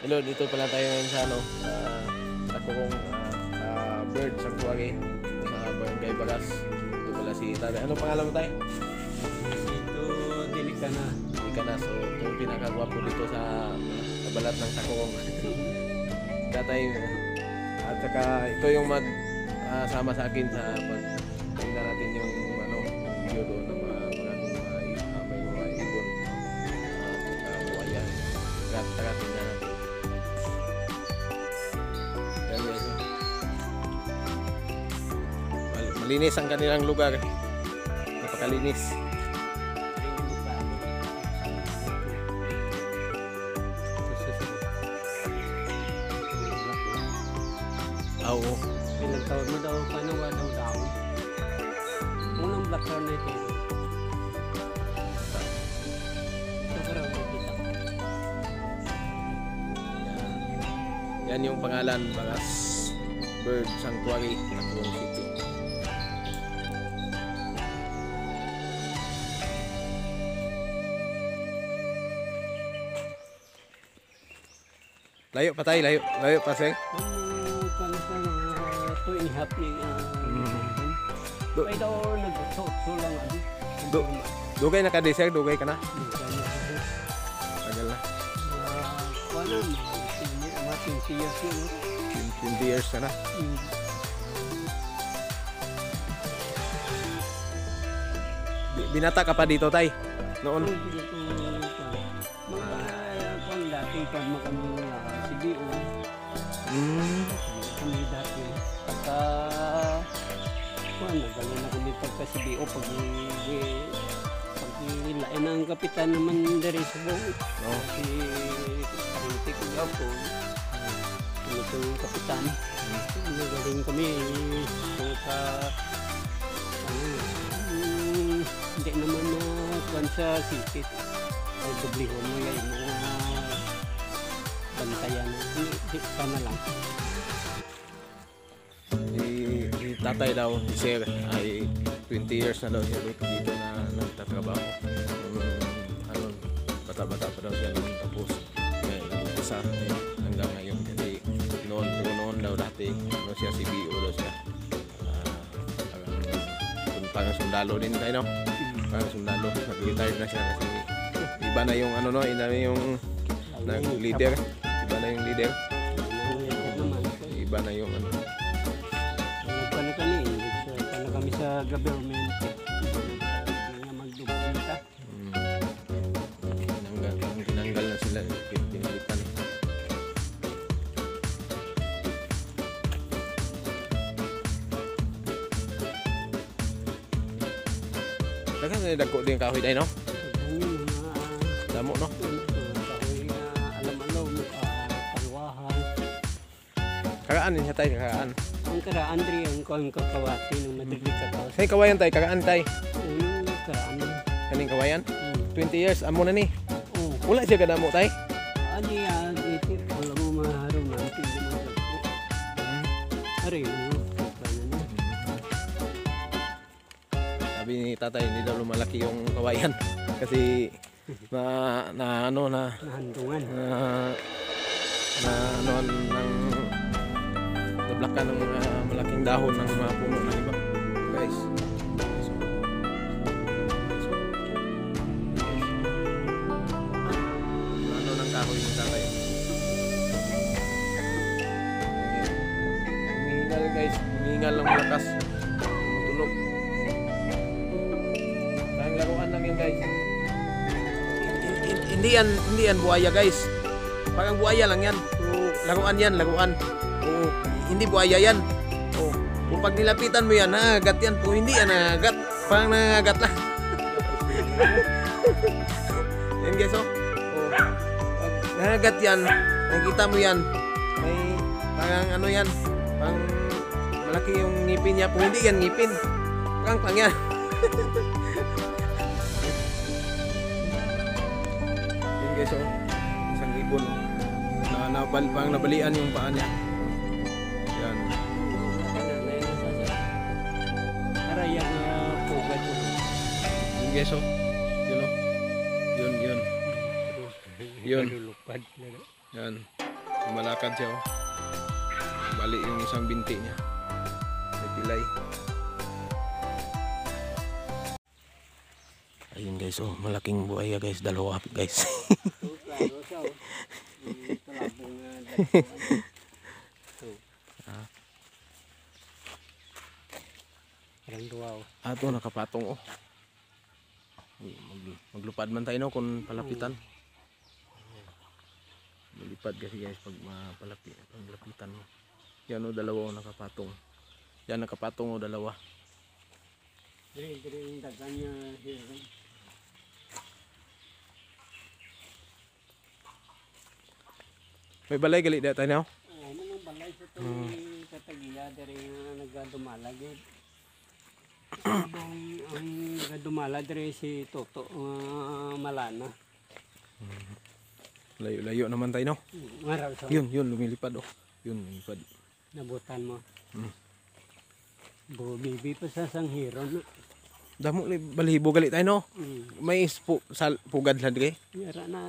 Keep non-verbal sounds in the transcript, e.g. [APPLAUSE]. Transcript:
Hello, dito pala tayo ngayon sa ano, sa Takong uh, Bird Sanctuary sa Barangay Bagas. Dito pala si Tatay. Ano pangalan mo tayo? Ito, dili ka na. Hindi ka na. So, yung pinakagwapo dito sa sa balat ng Takong. [LAUGHS] Tatay. At saka ito yung mag ah, sama sa akin sa pag Malinis ang kanilang lugar. Napakalinis. Ah, Oo. Ilang taon mo daw panawa daw daw. Unang black car na ito. Yan yung pangalan, Bagas Bird Sanctuary, Tacloban City. Layo pa tayo, layo. Layo pa, sir. Ano ka na sa mga two and a half ni Ay daw nagsuot lang ano. Dugay na ka di, sir. Dugay ka na. Ano, Tagal na. Wala senior, mga 20 years no? 20 years ka na. Bi- Binata ka pa dito, tay. Noon. Pag makami uh, CBO. Mm. kami dati pagka kuan nagaling na kami pagka CBO pag pag ilain ng kapitan naman dari sa buong Oh. si Karinti ko ako ano to yung kapitan nagaling kami tungkol sa ano mm, hindi naman na kuan sa sipit ay dublihon mo yan mga bantayan hindi di, sana lang Si, si tatay daw, si Sir, ay 20 years na daw siya dito, na nagtatrabaho. Ano, bata-bata pa daw siya nung tapos. Ngayon, nag-umpisa eh, hanggang ngayon. Kasi noon, puro noon daw dati, ano siya, CBO daw siya. Ah, parang, sundalo din tayo, no? Parang sundalo. Nag-retired na siya kasi iba na yung ano no, iba na yung nag leader. Iba na yung leader. Iba na yung ano. Kami, nagpano kami sa government. Hindi nga magdubita. Mm. Tinanggal, na sila, pin- pinalitan. Dagan na dagko din kahoy day no? Damo no? Kagaan din siya tay, kagaan. Ang kara, Andre, ang kong kakawati ng madaglig kakawas. Say kawayan tay, kagaan tay. Yung karaan. Kaning kawayan. Hmm. 20 years amo na ni. Oh, Wala siya kadamo tay. ano yan, ito, wala mo maharong na, hindi mo. Ari. Sabi ni tatay, hindi daw lumalaki yung kawayan. Kasi [LAUGHS] na, na ano na Nahandungan. na na ano ng nablakan ng mga malaking dahon ng mga puno ng iba. Guys. So, so, ano ng kahoy ng tatay? Humihingal guys. Humihingal ng malakas. Tulog. Parang laruan lang yun guys. Hindi yan hindi yan buhaya guys. Parang buhaya lang yan. so, laruan yan laruan. Oo hindi buhaya yan. Oo kung pag nilapitan mo yan nagagat yan. Kung hindi yan nagagat parang nagagat lang. [LAUGHS] Yan guys oh. Oo. Pag yan nakikita mo yan. May parang ano yan. Parang malaki yung ngipin niya. Kung hindi yan ngipin. Parang pang yan. [LAUGHS] Yun guys oh. Isang ibon. Na nabal pang nabalian yung paa niya. Yan. Araya nga pugad mo. Yun guys oh. Yun oh. Yun yun. Yun. Yan. Malakad siya oh. Bali yung isang binti niya. May pilay. Ayun guys, oh, malaking buhaya guys, dalawa guys. [LAUGHS] So. Parang duwa, oh. Ato nakapatong oh. Mag, maglupad man tayo no kung palapitan. Malipad kasi guys pag mapalapit, pag lapitan mo. Yan oh, dalawa oh, nakapatong. Yan nakapatong oh, dalawa. Dire yung dagan niya. Here. May balay gali data tayo. Oo, ano nang balay sa itong katagiya, dire nga nagadumalag eh. Ang, nagadumalag dire si Toto uh, Malana. Layo-layo naman tayo no. Maraw sa Yun, yun lumilipad oh. Yun lumilipad. nabutan mo. Hmm. Bubibi pa sa sanghiro na. Damo ni balihibo gali tayo no. Mm. May ispo, sal, pugad lang dire. Yara na,